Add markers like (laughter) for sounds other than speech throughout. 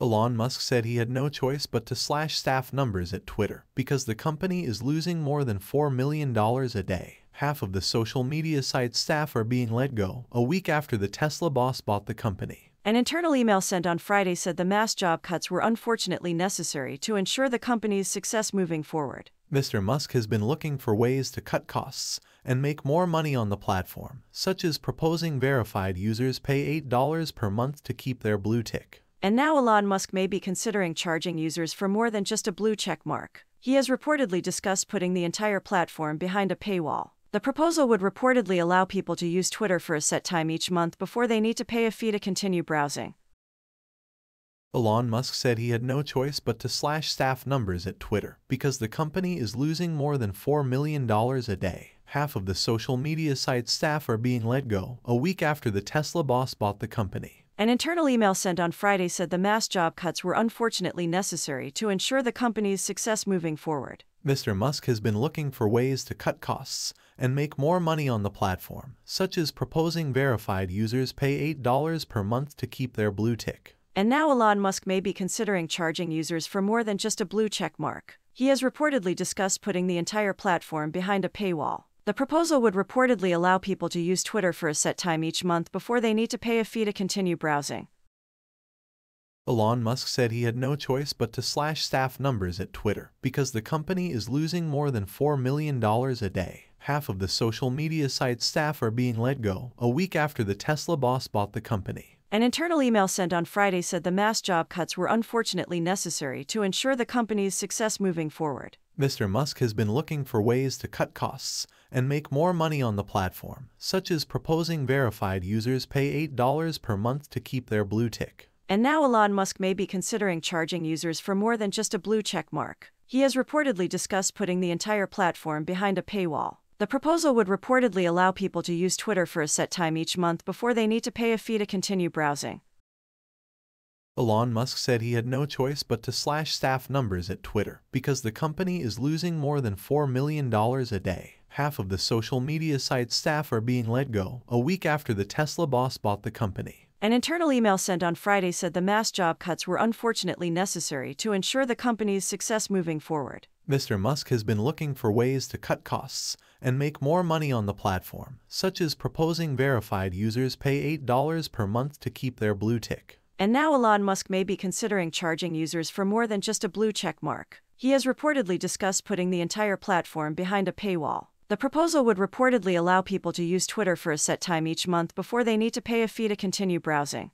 Elon Musk said he had no choice but to slash staff numbers at Twitter because the company is losing more than $4 million a day. Half of the social media site's staff are being let go a week after the Tesla boss bought the company. An internal email sent on Friday said the mass job cuts were unfortunately necessary to ensure the company's success moving forward. Mr. Musk has been looking for ways to cut costs and make more money on the platform, such as proposing verified users pay $8 per month to keep their blue tick. And now Elon Musk may be considering charging users for more than just a blue check mark. He has reportedly discussed putting the entire platform behind a paywall. The proposal would reportedly allow people to use Twitter for a set time each month before they need to pay a fee to continue browsing. Elon Musk said he had no choice but to slash staff numbers at Twitter because the company is losing more than $4 million a day. Half of the social media site's staff are being let go a week after the Tesla boss bought the company. An internal email sent on Friday said the mass job cuts were unfortunately necessary to ensure the company's success moving forward. Mr. Musk has been looking for ways to cut costs and make more money on the platform, such as proposing verified users pay $8 per month to keep their blue tick. And now Elon Musk may be considering charging users for more than just a blue check mark. He has reportedly discussed putting the entire platform behind a paywall. The proposal would reportedly allow people to use Twitter for a set time each month before they need to pay a fee to continue browsing. Elon Musk said he had no choice but to slash staff numbers at Twitter because the company is losing more than $4 million a day. Half of the social media site's staff are being let go a week after the Tesla boss bought the company. An internal email sent on Friday said the mass job cuts were unfortunately necessary to ensure the company's success moving forward. Mr. Musk has been looking for ways to cut costs and make more money on the platform, such as proposing verified users pay $8 per month to keep their blue tick. And now Elon Musk may be considering charging users for more than just a blue check mark. He has reportedly discussed putting the entire platform behind a paywall. The proposal would reportedly allow people to use Twitter for a set time each month before they need to pay a fee to continue browsing. Elon Musk said he had no choice but to slash staff numbers at Twitter because the company is losing more than $4 million a day. Half of the social media site's staff are being let go a week after the Tesla boss bought the company. An internal email sent on Friday said the mass job cuts were unfortunately necessary to ensure the company's success moving forward. Mr. Musk has been looking for ways to cut costs and make more money on the platform, such as proposing verified users pay $8 per month to keep their blue tick. And now Elon Musk may be considering charging users for more than just a blue check mark. He has reportedly discussed putting the entire platform behind a paywall. The proposal would reportedly allow people to use Twitter for a set time each month before they need to pay a fee to continue browsing.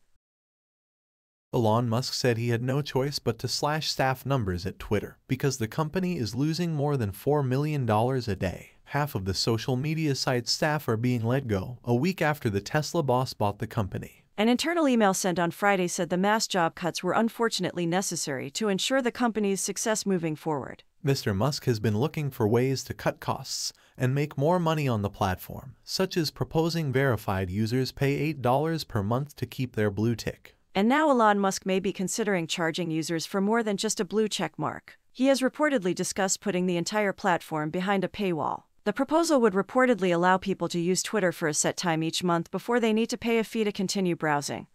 Elon Musk said he had no choice but to slash staff numbers at Twitter because the company is losing more than $4 million a day. Half of the social media site's staff are being let go a week after the Tesla boss bought the company. An internal email sent on Friday said the mass job cuts were unfortunately necessary to ensure the company's success moving forward. Mr. Musk has been looking for ways to cut costs and make more money on the platform, such as proposing verified users pay $8 per month to keep their blue tick. And now Elon Musk may be considering charging users for more than just a blue check mark. He has reportedly discussed putting the entire platform behind a paywall. The proposal would reportedly allow people to use Twitter for a set time each month before they need to pay a fee to continue browsing.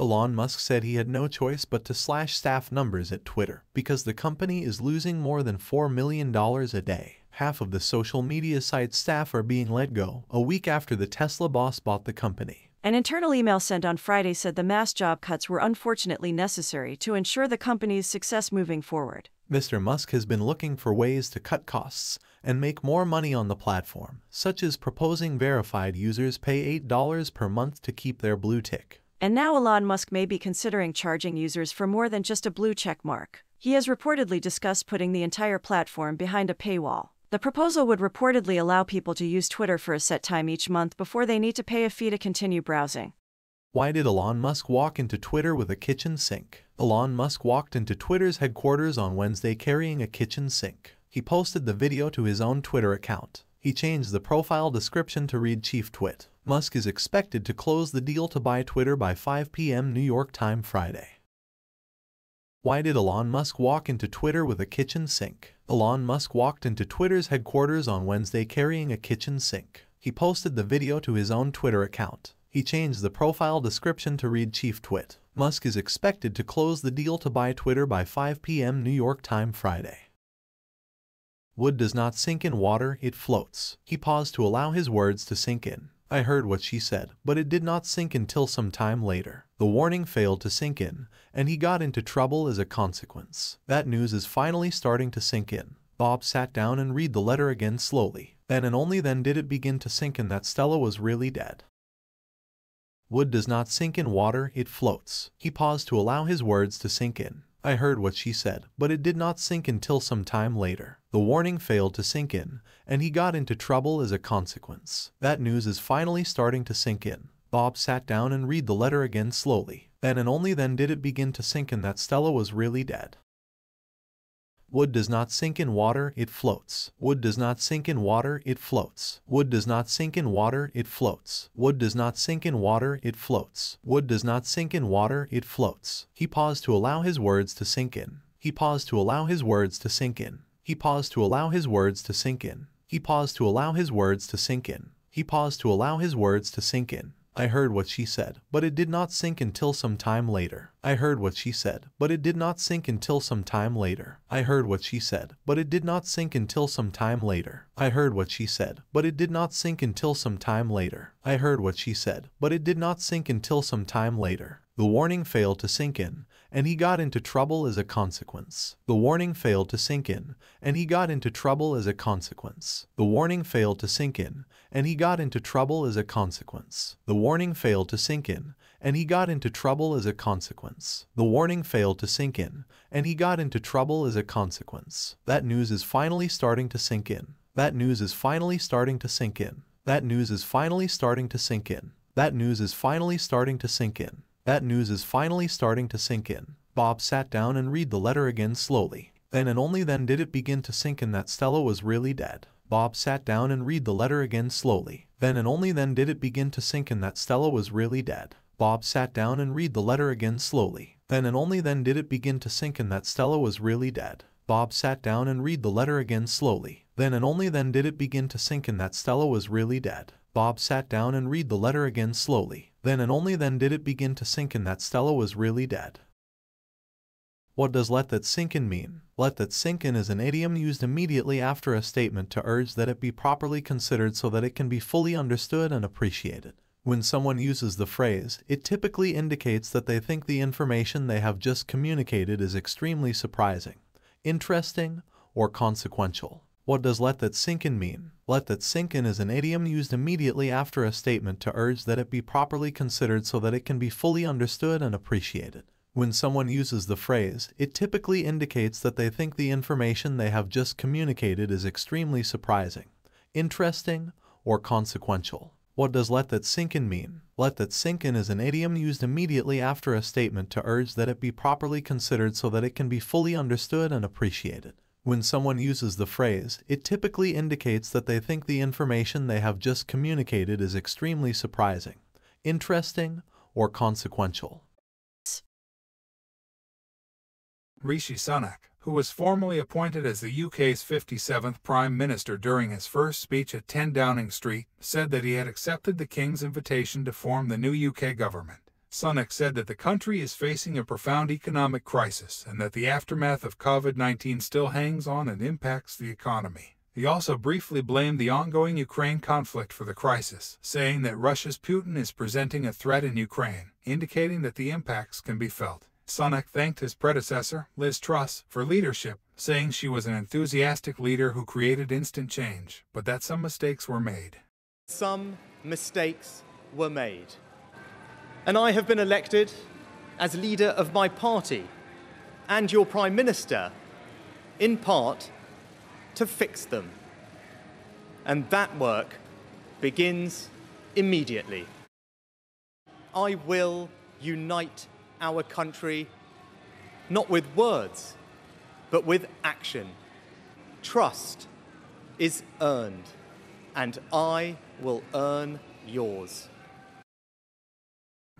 Elon Musk said he had no choice but to slash staff numbers at Twitter because the company is losing more than $4 million a day. Half of the social media site's staff are being let go a week after the Tesla boss bought the company. An internal email sent on Friday said the mass job cuts were unfortunately necessary to ensure the company's success moving forward. Mr. Musk has been looking for ways to cut costs and make more money on the platform, such as proposing verified users pay $8 per month to keep their blue tick. And now Elon Musk may be considering charging users for more than just a blue check mark. He has reportedly discussed putting the entire platform behind a paywall. The proposal would reportedly allow people to use Twitter for a set time each month before they need to pay a fee to continue browsing. Why did Elon Musk walk into Twitter with a kitchen sink? Elon Musk walked into Twitter's headquarters on Wednesday carrying a kitchen sink. He posted the video to his own Twitter account. He changed the profile description to read Chief Twit. Musk is expected to close the deal to buy Twitter by 5 p.m. New York time Friday. Why did Elon Musk walk into Twitter with a kitchen sink? Elon Musk walked into Twitter's headquarters on Wednesday carrying a kitchen sink. He posted the video to his own Twitter account. He changed the profile description to read Chief Twit. Musk is expected to close the deal to buy Twitter by 5 p.m. New York time Friday. Wood does not sink in water, it floats. He paused to allow his words to sink in. I heard what she said, but it did not sink until some time later. The warning failed to sink in, and he got into trouble as a consequence. That news is finally starting to sink in. Bob sat down and read the letter again slowly. Then and only then did it begin to sink in that Stella was really dead. Wood does not sink in water, it floats. He paused to allow his words to sink in. I heard what she said, but it did not sink until some time later. The warning failed to sink in, and he got into trouble as a consequence. That news is finally starting to sink in. Bob sat down and read the letter again slowly. Then and only then did it begin to sink in that Stella was really dead. Wood does not sink in water, it floats. Wood does not sink in water, it floats. Wood does not sink in water, it floats. Wood does not sink in water, it floats. Wood does not sink in water, it floats. He paused to allow his words to sink in. He paused to allow his words to sink in. He paused to allow his words to sink in. He paused to allow his words to sink in. He paused to allow his words to sink in. I heard what she said, but it did not sink until some time later. I heard what she said, but it did not sink until some time later. I heard what she said, but it did not sink until some time later. I heard what she said, but it did not sink until some time later. I heard what she said, but it did not sink until some time later. The warning failed to sink in, and he got into trouble as a consequence. The warning failed to sink in, and he got into trouble as a consequence. The warning failed to sink in, and he got into trouble as a consequence. The warning failed to sink in, and he got into trouble as a consequence. The warning failed to sink in, and he got into trouble as a consequence. That news is finally starting to sink in. That news is finally starting to sink in. That news is finally starting to sink in. That news is finally starting to sink in. That news is finally starting to sink in. Bob sat down and read the letter again slowly. Then and only then did it begin to sink in that Stella was really dead. Bob sat down and read the letter again slowly. Then and only then did it begin to sink in that Stella was really dead. Bob sat down and read the letter again slowly. Then and only then did it begin to sink in that Stella was really dead. Bob sat down and read the letter again slowly. Then and only then did it begin to sink in that Stella was really dead. Bob sat down and read the letter again slowly. Then and only then did it begin to sink in that Stella was really dead. What does let that sink in mean? Let that sink in is an idiom used immediately after a statement to urge that it be properly considered so that it can be fully understood and appreciated. When someone uses the phrase, it typically indicates that they think the information they have just communicated is extremely surprising, interesting, or consequential. What does let that sink in mean? Let that sink in is an idiom used immediately after a statement to urge that it be properly considered so that it can be fully understood and appreciated. When someone uses the phrase, it typically indicates that they think the information they have just communicated is extremely surprising, interesting, or consequential. What does let that sink in mean? Let that sink in is an idiom used immediately after a statement to urge that it be properly considered so that it can be fully understood and appreciated. When someone uses the phrase, it typically indicates that they think the information they have just communicated is extremely surprising, interesting, or consequential. Rishi Sunak, who was formally appointed as the UK's 57th Prime Minister during his first speech at 10 Downing Street, said that he had accepted the King's invitation to form the new UK government. Sunak said that the country is facing a profound economic crisis and that the aftermath of COVID-19 still hangs on and impacts the economy. He also briefly blamed the ongoing Ukraine conflict for the crisis, saying that Russia's Putin is presenting a threat in Ukraine, indicating that the impacts can be felt. Sunak thanked his predecessor, Liz Truss, for leadership, saying she was an enthusiastic leader who created instant change, but that some mistakes were made. Some mistakes were made. And I have been elected as leader of my party and your Prime Minister, in part, to fix them. And that work begins immediately. I will unite our country not with words, but with action. Trust is earned, and I will earn yours.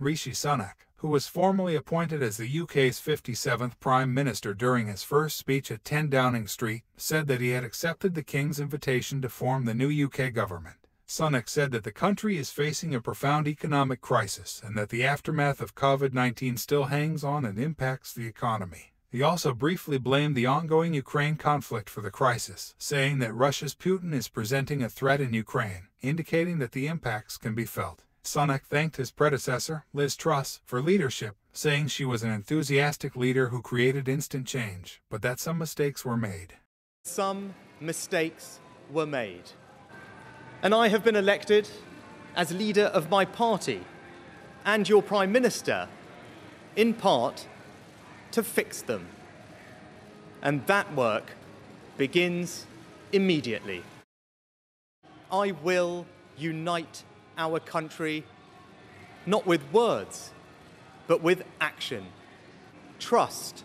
Rishi Sunak, who was formally appointed as the UK's 57th Prime Minister during his first speech at 10 Downing Street, said that he had accepted the King's invitation to form the new UK government. Sunak said that the country is facing a profound economic crisis and that the aftermath of COVID 19 still hangs on and impacts the economy. He also briefly blamed the ongoing Ukraine conflict for the crisis, saying that Russia's Putin is presenting a threat in Ukraine, indicating that the impacts can be felt. Sunak thanked his predecessor, Liz Truss, for leadership, saying she was an enthusiastic leader who created instant change, but that some mistakes were made. Some mistakes were made. And I have been elected as leader of my party and your Prime Minister, in part, to fix them. And that work begins immediately. I will unite our country not with words, but with action. Trust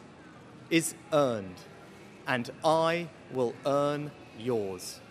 is earned, and I will earn yours.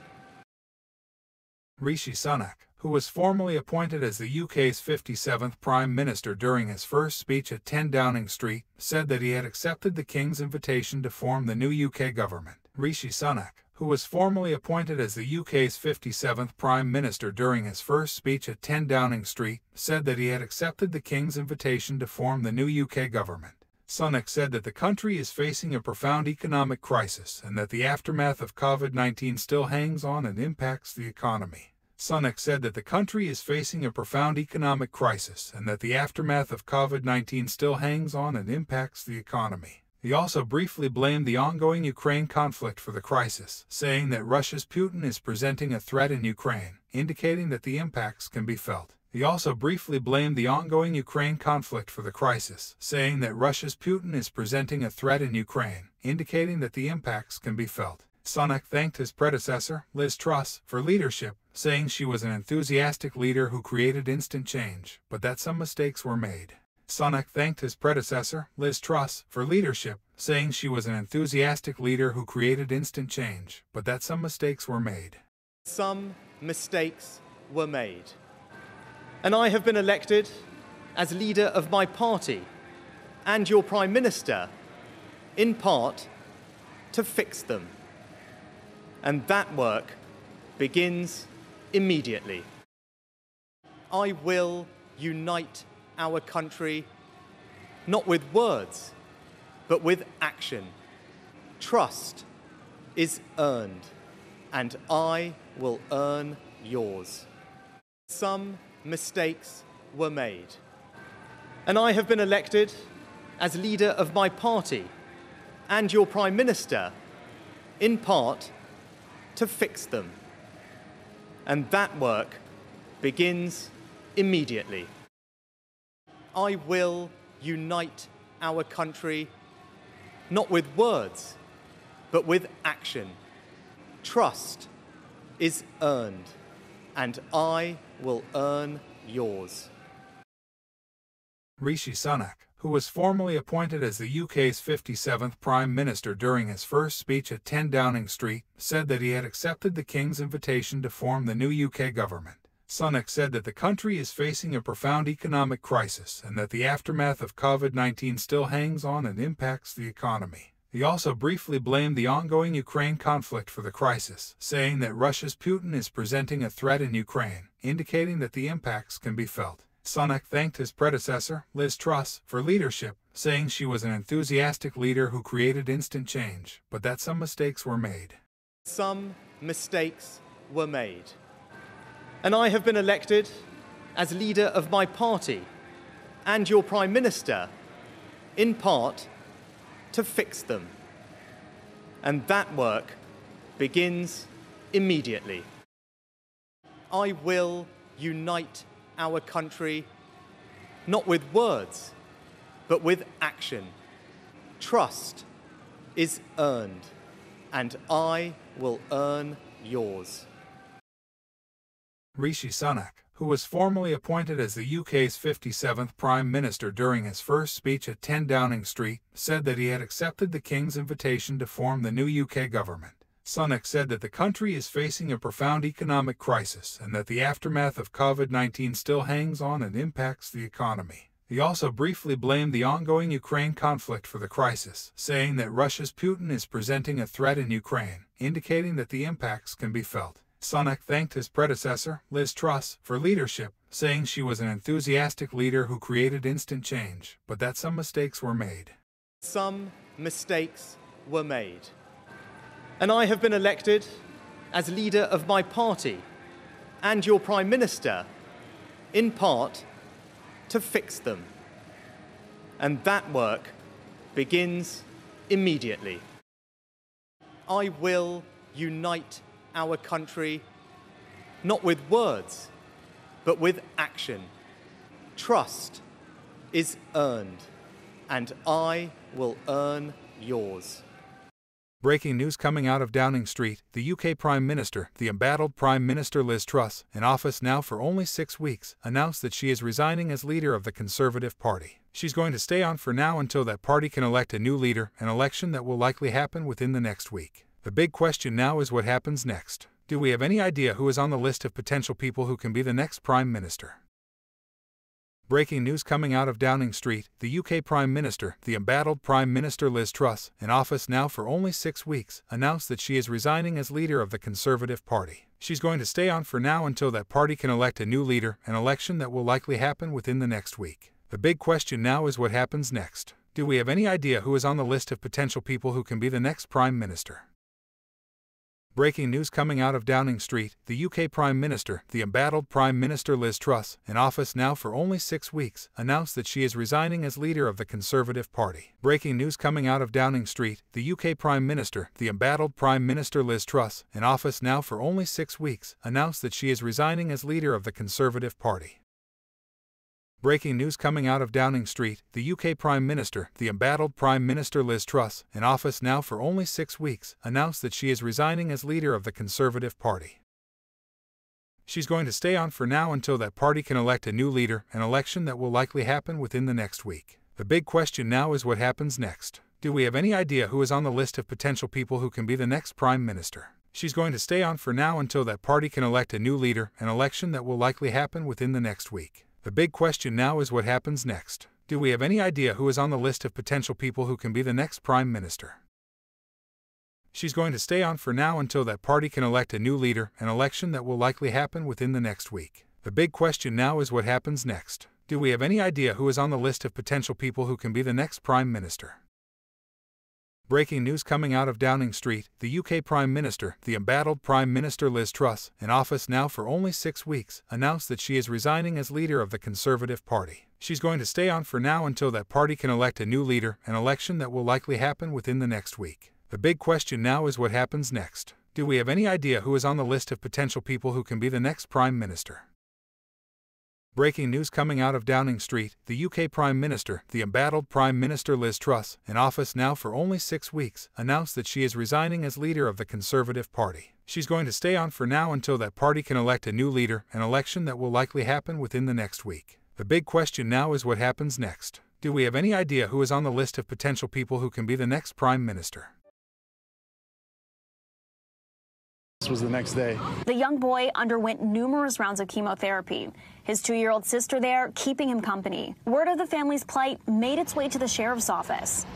Rishi Sunak, who was formally appointed as the UK's 57th Prime Minister during his first speech at 10 Downing Street, said that he had accepted the King's invitation to form the new UK government. Rishi Sunak, who was formally appointed as the UK's 57th Prime Minister during his first speech at 10 Downing Street, said that he had accepted the King's invitation to form the new UK government. Sunak said that the country is facing a profound economic crisis and that the aftermath of COVID 19 still hangs on and impacts the economy. Sunak said that the country is facing a profound economic crisis and that the aftermath of COVID 19 still hangs on and impacts the economy. He also briefly blamed the ongoing Ukraine conflict for the crisis, saying that Russia's Putin is presenting a threat in Ukraine, indicating that the impacts can be felt. He also briefly blamed the ongoing Ukraine conflict for the crisis, saying that Russia's Putin is presenting a threat in Ukraine, indicating that the impacts can be felt. Sunak thanked his predecessor, Liz Truss, for leadership, saying she was an enthusiastic leader who created instant change, but that some mistakes were made. Sunak thanked his predecessor, Liz Truss, for leadership, saying she was an enthusiastic leader who created instant change, but that some mistakes were made. Some mistakes were made. And I have been elected as leader of my party and your Prime Minister, in part, to fix them. And that work begins immediately. I will unite our country not with words, but with action. Trust is earned, and I will earn yours. Some mistakes were made, and I have been elected as leader of my party and your Prime Minister, in part, to fix them. And that work begins immediately. I will unite our country not with words, but with action. Trust is earned, and I will earn yours. Rishi Sunak, who was formally appointed as the UK's 57th Prime Minister during his first speech at 10 Downing Street, said that he had accepted the King's invitation to form the new UK government. Sunak said that the country is facing a profound economic crisis and that the aftermath of COVID 19 still hangs on and impacts the economy. He also briefly blamed the ongoing Ukraine conflict for the crisis, saying that Russia's Putin is presenting a threat in Ukraine, indicating that the impacts can be felt. Sunak thanked his predecessor, Liz Truss, for leadership, saying she was an enthusiastic leader who created instant change, but that some mistakes were made. Some mistakes were made. And I have been elected as leader of my party and your Prime Minister, in part, to fix them. And that work begins immediately. I will unite our country not with words, but with action. Trust is earned, and I will earn yours. Rishi Sunak, who was formally appointed as the UK's 57th Prime Minister during his first speech at 10 Downing Street, said that he had accepted the King's invitation to form the new UK government. Sunak said that the country is facing a profound economic crisis and that the aftermath of COVID 19 still hangs on and impacts the economy. He also briefly blamed the ongoing Ukraine conflict for the crisis, saying that Russia's Putin is presenting a threat in Ukraine, indicating that the impacts can be felt. Sunak thanked his predecessor, Liz Truss, for leadership, saying she was an enthusiastic leader who created instant change, but that some mistakes were made. Some mistakes were made. And I have been elected as leader of my party and your Prime Minister, in part, to fix them. And that work begins immediately. I will unite our country not with words, but with action. Trust is earned, and I will earn yours. Breaking news coming out of Downing Street the UK Prime Minister, the embattled Prime Minister Liz Truss, in office now for only six weeks, announced that she is resigning as leader of the Conservative Party. She's going to stay on for now until that party can elect a new leader, an election that will likely happen within the next week. The big question now is what happens next. Do we have any idea who is on the list of potential people who can be the next Prime Minister? Breaking news coming out of Downing Street the UK Prime Minister, the embattled Prime Minister Liz Truss, in office now for only six weeks, announced that she is resigning as leader of the Conservative Party. She's going to stay on for now until that party can elect a new leader, an election that will likely happen within the next week. The big question now is what happens next. Do we have any idea who is on the list of potential people who can be the next Prime Minister? Breaking news coming out of Downing Street the UK Prime Minister, the embattled Prime Minister Liz Truss, in office now for only six weeks, announced that she is resigning as leader of the Conservative Party. Breaking news coming out of Downing Street the UK Prime Minister, the embattled Prime Minister Liz Truss, in office now for only six weeks, announced that she is resigning as leader of the Conservative Party. Breaking news coming out of Downing Street the UK Prime Minister, the embattled Prime Minister Liz Truss, in office now for only six weeks, announced that she is resigning as leader of the Conservative Party. She's going to stay on for now until that party can elect a new leader, an election that will likely happen within the next week. The big question now is what happens next. Do we have any idea who is on the list of potential people who can be the next Prime Minister? She's going to stay on for now until that party can elect a new leader, an election that will likely happen within the next week. The big question now is what happens next. Do we have any idea who is on the list of potential people who can be the next Prime Minister? She's going to stay on for now until that party can elect a new leader, an election that will likely happen within the next week. The big question now is what happens next. Do we have any idea who is on the list of potential people who can be the next Prime Minister? Breaking news coming out of Downing Street the UK Prime Minister, the embattled Prime Minister Liz Truss, in office now for only six weeks, announced that she is resigning as leader of the Conservative Party. She's going to stay on for now until that party can elect a new leader, an election that will likely happen within the next week. The big question now is what happens next. Do we have any idea who is on the list of potential people who can be the next Prime Minister? Breaking news coming out of Downing Street the UK Prime Minister, the embattled Prime Minister Liz Truss, in office now for only six weeks, announced that she is resigning as leader of the Conservative Party. She's going to stay on for now until that party can elect a new leader, an election that will likely happen within the next week. The big question now is what happens next. Do we have any idea who is on the list of potential people who can be the next Prime Minister? Was the next day. The young boy underwent numerous rounds of chemotherapy. His two year old sister there keeping him company. Word of the family's plight made its way to the sheriff's office.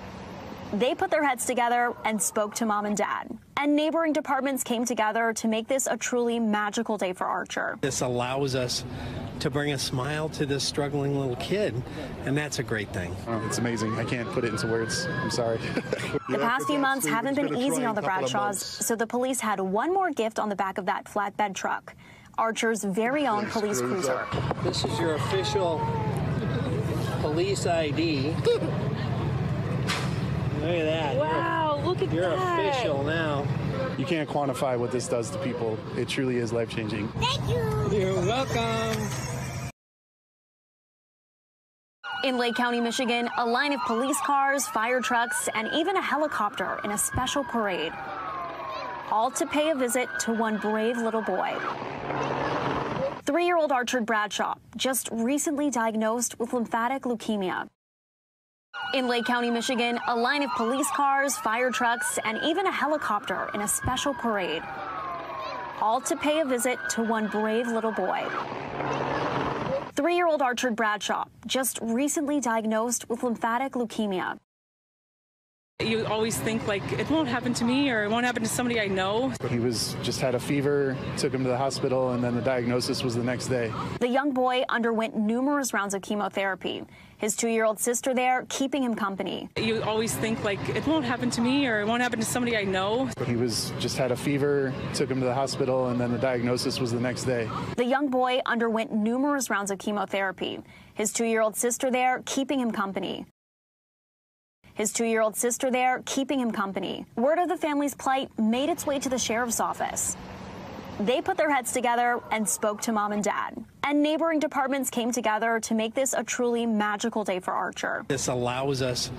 They put their heads together and spoke to mom and dad. And neighboring departments came together to make this a truly magical day for Archer. This allows us to bring a smile to this struggling little kid, and that's a great thing. Oh, it's amazing. I can't put it into words. I'm sorry. (laughs) the past few months haven't been easy on the Bradshaws, so the police had one more gift on the back of that flatbed truck. Archer's very own police cruiser. This is your official police ID. (laughs) Look at that. Wow, look at You're that. You're official now. You can't quantify what this does to people. It truly is life changing. Thank you. You're welcome. In Lake County, Michigan, a line of police cars, fire trucks, and even a helicopter in a special parade. All to pay a visit to one brave little boy. Three year old Archer Bradshaw, just recently diagnosed with lymphatic leukemia. In Lake County, Michigan, a line of police cars, fire trucks, and even a helicopter in a special parade. All to pay a visit to one brave little boy. Three year old Archer Bradshaw, just recently diagnosed with lymphatic leukemia. You always think like it won't happen to me or it won't happen to somebody I know. He was just had a fever, took him to the hospital, and then the diagnosis was the next day. The young boy underwent numerous rounds of chemotherapy. His two year old sister there keeping him company. You always think like it won't happen to me or it won't happen to somebody I know. He was just had a fever, took him to the hospital, and then the diagnosis was the next day. The young boy underwent numerous rounds of chemotherapy. His two year old sister there keeping him company. His two year old sister there keeping him company. Word of the family's plight made its way to the sheriff's office. They put their heads together and spoke to mom and dad. And neighboring departments came together to make this a truly magical day for Archer. This allows us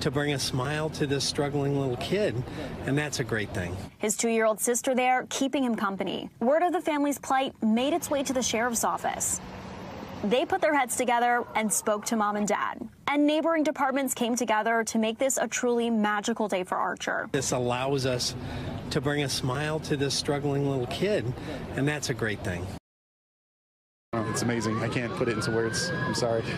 to bring a smile to this struggling little kid, and that's a great thing. His two year old sister there keeping him company. Word of the family's plight made its way to the sheriff's office. They put their heads together and spoke to mom and dad. And neighboring departments came together to make this a truly magical day for Archer. This allows us to bring a smile to this struggling little kid, and that's a great thing. It's amazing. I can't put it into words. I'm sorry. (laughs)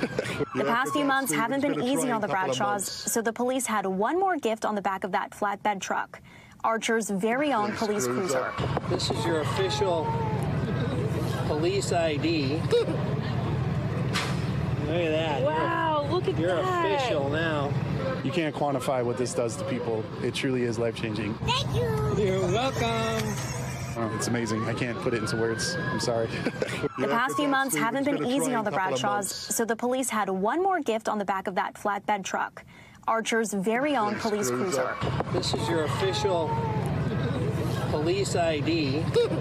The past few months haven't been easy on the Bradshaws, so the police had one more gift on the back of that flatbed truck Archer's very own police cruiser. This is your official police ID. Look at that. Wow, look at that! You're official now. you can't quantify what this does to people. It truly is life changing. Thank you. You're welcome. Oh, It's amazing. I can't put it into words. I'm sorry. (laughs) The past few months haven't been easy on the Bradshaws, so the police had one more gift on the back of that flatbed truck Archer's very own police cruiser. This is your official police ID. Look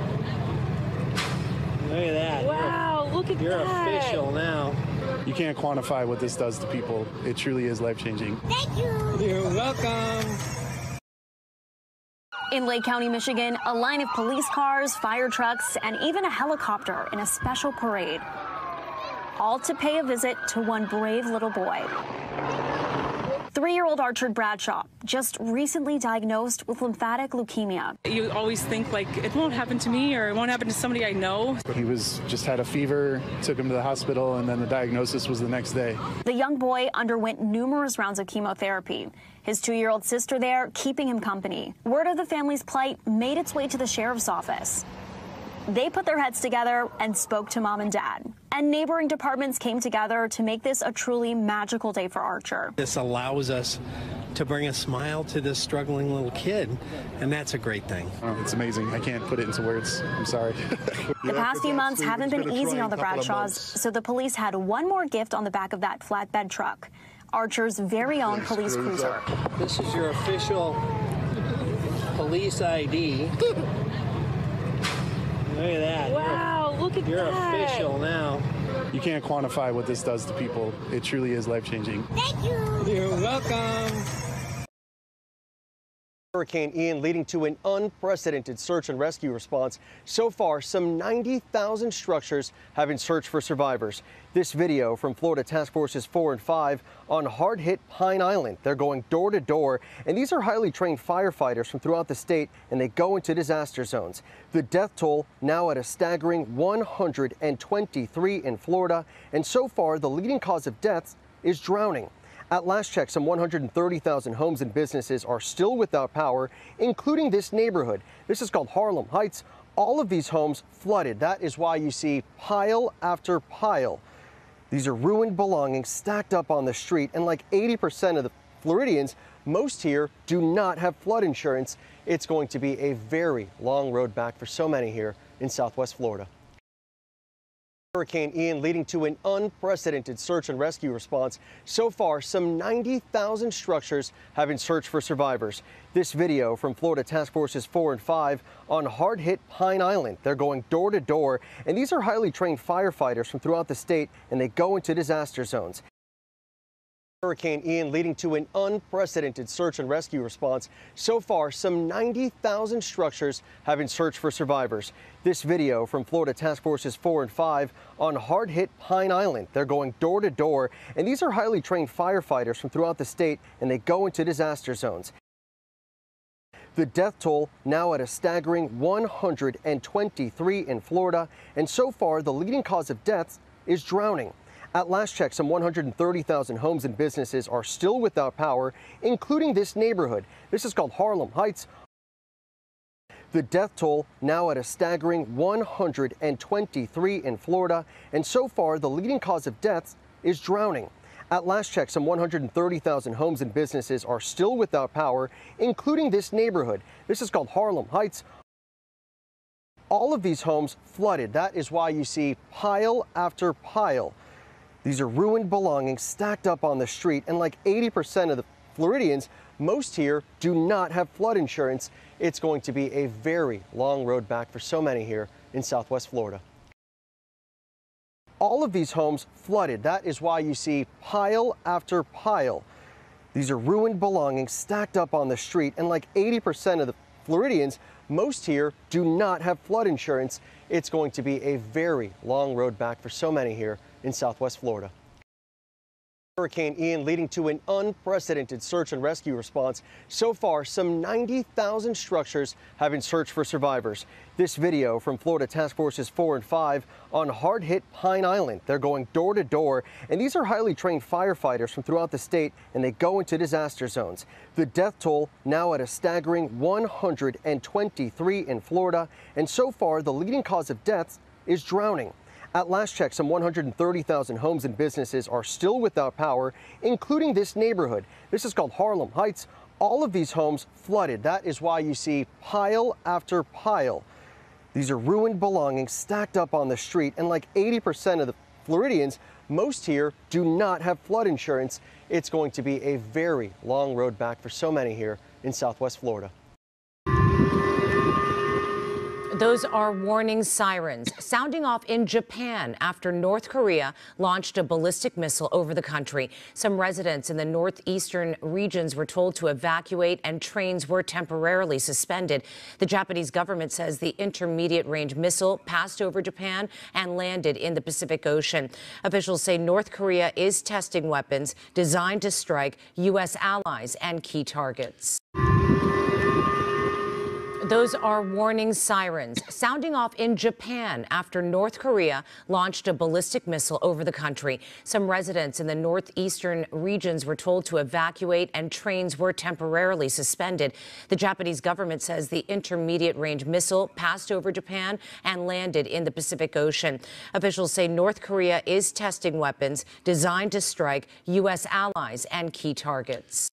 at that. Wow, look at You're that. official now. you can't quantify what this does to people. It truly is life changing. Thank you. You're welcome. In Lake County, Michigan, a line of police cars, fire trucks, and even a helicopter in a special parade. All to pay a visit to one brave little boy. Three year old Archer Bradshaw, just recently diagnosed with lymphatic leukemia. You always think like it won't happen to me or it won't happen to somebody I know. He was just had a fever, took him to the hospital, and then the diagnosis was the next day. The young boy underwent numerous rounds of chemotherapy. His two year old sister there keeping him company. Word of the family's plight made its way to the sheriff's office. They put their heads together and spoke to mom and dad. And neighboring departments came together to make this a truly magical day for Archer. This allows us to bring a smile to this struggling little kid, and that's a great thing. Oh, It's amazing. I can't put it into words. I'm sorry. (laughs) The past few months haven't been easy on the Bradshaws, so the police had one more gift on the back of that flatbed truck Archer's very own police cruiser. This is your official police ID. (laughs) Look at that. Wow, look at that. You're official now. you can't quantify what this does to people. It truly is life changing. Thank you. You're welcome. Hurricane Ian leading to an unprecedented search and rescue response. So far, some 90,000 structures have been searched for survivors. This video from Florida Task Forces 4 and 5 on hard hit Pine Island. They're going door to door, and these are highly trained firefighters from throughout the state, and they go into disaster zones. The death toll now at a staggering 123 in Florida, and so far, the leading cause of deaths is drowning. At last check, some 130,000 homes and businesses are still without power, including this neighborhood. This is called Harlem Heights. All of these homes flooded. That is why you see pile after pile. These are ruined belongings stacked up on the street, and like 80% of the Floridians, most here do not have flood insurance. It's going to be a very long road back for so many here in Southwest Florida. Hurricane Ian leading to an unprecedented search and rescue response. So far, some 90,000 structures have been searched for survivors. This video from Florida Task Forces 4 and 5 on hard hit Pine Island. They're going door to door, and these are highly trained firefighters from throughout the state, and they go into disaster zones. Hurricane Ian leading to an unprecedented search and rescue response. So far, some 90,000 structures have been searched for survivors. This video from Florida Task Forces 4 and 5 on hard hit Pine Island. They're going door to door, and these are highly trained firefighters from throughout the state, and they go into disaster zones. The death toll now at a staggering 123 in Florida, and so far, the leading cause of deaths is drowning. At last check, some 130,000 homes and businesses are still without power, including this neighborhood. This is called Harlem Heights. The death toll now at a staggering 123 in Florida, and so far the leading cause of deaths is drowning. At last check, some 130,000 homes and businesses are still without power, including this neighborhood. This is called Harlem Heights. All of these homes flooded. That is why you see pile after pile. These are ruined belongings stacked up on the street, and like 80% of the Floridians, most here do not have flood insurance. It's going to be a very long road back for so many here in Southwest Florida. All of these homes flooded. That is why you see pile after pile. These are ruined belongings stacked up on the street, and like 80% of the Floridians, most here do not have flood insurance. It's going to be a very long road back for so many here in Southwest Florida. Hurricane Ian leading to an unprecedented search and rescue response. So far, some 90,000 structures have been searched for survivors. This video from Florida Task Forces 4 and 5 on hard hit Pine Island. They're going door to door, and these are highly trained firefighters from throughout the state, and they go into disaster zones. The death toll now at a staggering 123 in Florida, and so far, the leading cause of deaths is drowning. At last check, some 130,000 homes and businesses are still without power, including this neighborhood. This is called Harlem Heights. All of these homes flooded. That is why you see pile after pile. These are ruined belongings stacked up on the street, and like 80% of the Floridians, most here do not have flood insurance. It's going to be a very long road back for so many here in Southwest Florida. Those are warning sirens sounding off in Japan after North Korea launched a ballistic missile over the country. Some residents in the northeastern regions were told to evacuate and trains were temporarily suspended. The Japanese government says the intermediate range missile passed over Japan and landed in the Pacific Ocean. Officials say North Korea is testing weapons designed to strike U.S. allies and key targets. Those are warning sirens sounding off in Japan after North Korea launched a ballistic missile over the country. Some residents in the northeastern regions were told to evacuate and trains were temporarily suspended. The Japanese government says the intermediate range missile passed over Japan and landed in the Pacific Ocean. Officials say North Korea is testing weapons designed to strike U.S. allies and key targets.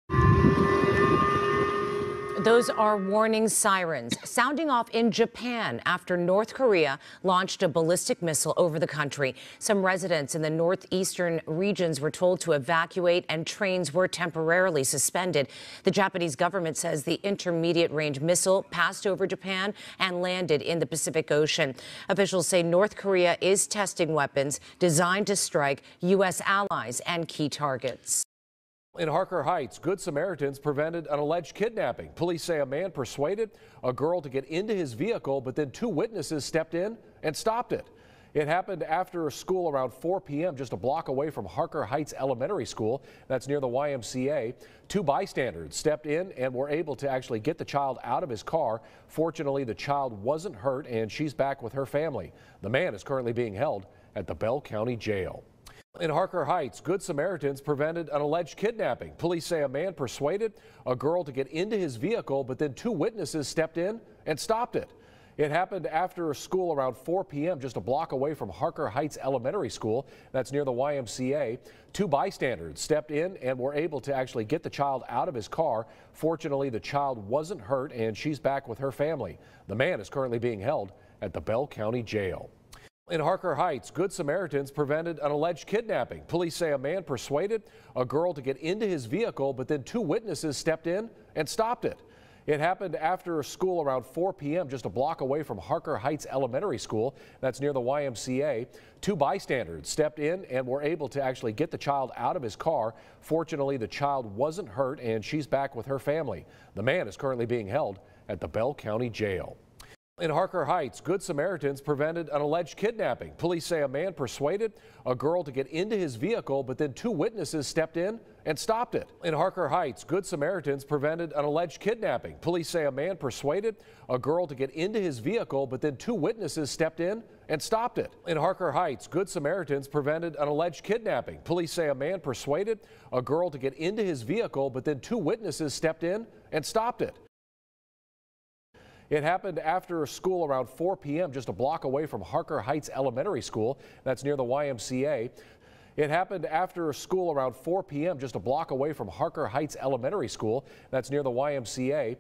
Those are warning sirens sounding off in Japan after North Korea launched a ballistic missile over the country. Some residents in the northeastern regions were told to evacuate and trains were temporarily suspended. The Japanese government says the intermediate range missile passed over Japan and landed in the Pacific Ocean. Officials say North Korea is testing weapons designed to strike U.S. allies and key targets. In Harker Heights, Good Samaritans prevented an alleged kidnapping. Police say a man persuaded a girl to get into his vehicle, but then two witnesses stepped in and stopped it. It happened after school around 4 p.m., just a block away from Harker Heights Elementary School. That's near the YMCA. Two bystanders stepped in and were able to actually get the child out of his car. Fortunately, the child wasn't hurt and she's back with her family. The man is currently being held at the Bell County Jail. In Harker Heights, Good Samaritans prevented an alleged kidnapping. Police say a man persuaded a girl to get into his vehicle, but then two witnesses stepped in and stopped it. It happened after school around 4 p.m., just a block away from Harker Heights Elementary School. That's near the YMCA. Two bystanders stepped in and were able to actually get the child out of his car. Fortunately, the child wasn't hurt and she's back with her family. The man is currently being held at the Bell County Jail. In Harker Heights, Good Samaritans prevented an alleged kidnapping. Police say a man persuaded a girl to get into his vehicle, but then two witnesses stepped in and stopped it. It happened after school around 4 p.m., just a block away from Harker Heights Elementary School. That's near the YMCA. Two bystanders stepped in and were able to actually get the child out of his car. Fortunately, the child wasn't hurt and she's back with her family. The man is currently being held at the Bell County Jail. In Harker Heights, Good Samaritans prevented an alleged kidnapping. Police say a man persuaded a girl to get into his vehicle, but then two witnesses stepped in and stopped it. In Harker Heights, Good Samaritans prevented an alleged kidnapping. Police say a man persuaded a girl to get into his vehicle, but then two witnesses stepped in and stopped it. In Harker Heights, Good Samaritans prevented an alleged kidnapping. Police say a man persuaded a girl to get into his vehicle, but then two witnesses stepped in and stopped it. It happened after school around 4 p.m., just a block away from Harker Heights Elementary School. That's near the YMCA. It happened after school around 4 p.m., just a block away from Harker Heights Elementary School. That's near the YMCA.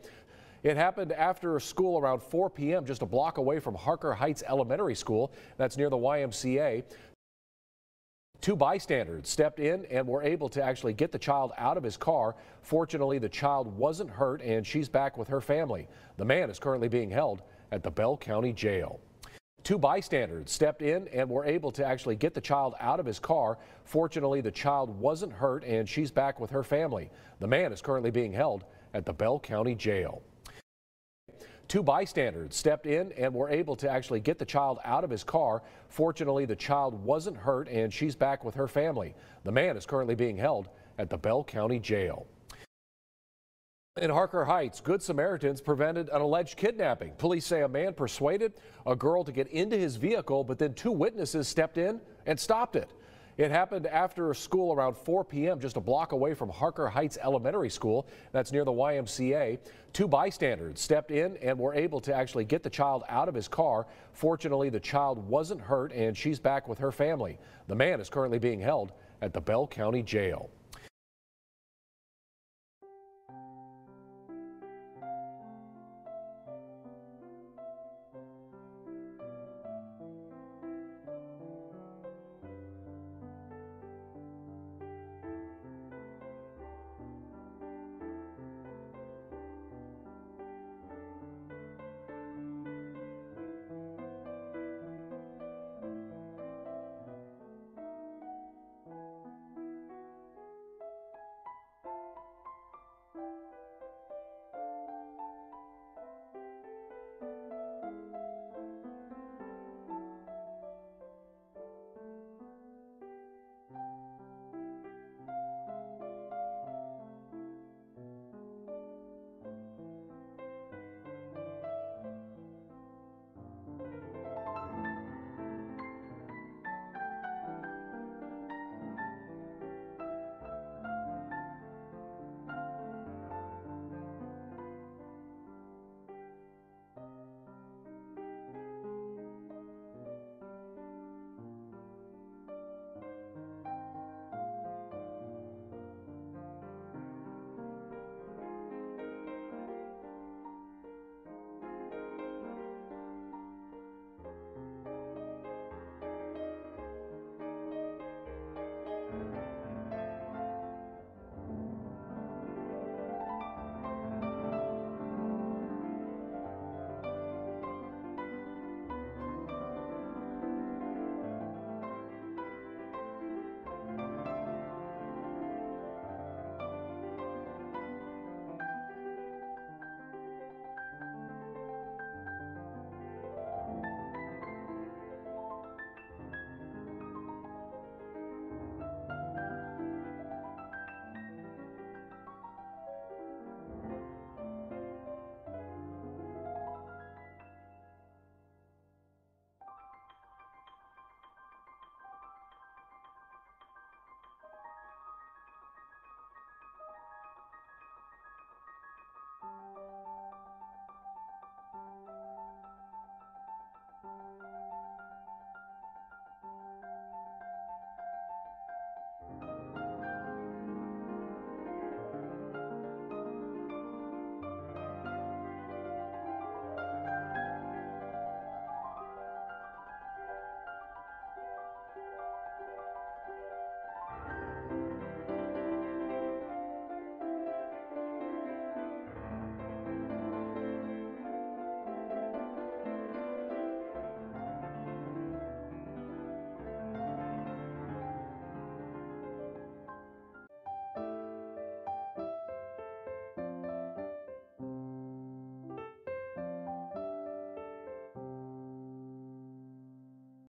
It happened after school around 4 p.m., just a block away from Harker Heights Elementary School. That's near the YMCA. Two bystanders stepped in and were able to actually get the child out of his car. Fortunately, the child wasn't hurt and she's back with her family. The man is currently being held at the Bell County Jail. Two bystanders stepped in and were able to actually get the child out of his car. Fortunately, the child wasn't hurt and she's back with her family. The man is currently being held at the Bell County Jail. Two bystanders stepped in and were able to actually get the child out of his car. Fortunately, the child wasn't hurt and she's back with her family. The man is currently being held at the Bell County Jail. In Harker Heights, Good Samaritans prevented an alleged kidnapping. Police say a man persuaded a girl to get into his vehicle, but then two witnesses stepped in and stopped it. It happened after school around 4 p.m., just a block away from Harker Heights Elementary School. That's near the YMCA. Two bystanders stepped in and were able to actually get the child out of his car. Fortunately, the child wasn't hurt and she's back with her family. The man is currently being held at the Bell County Jail.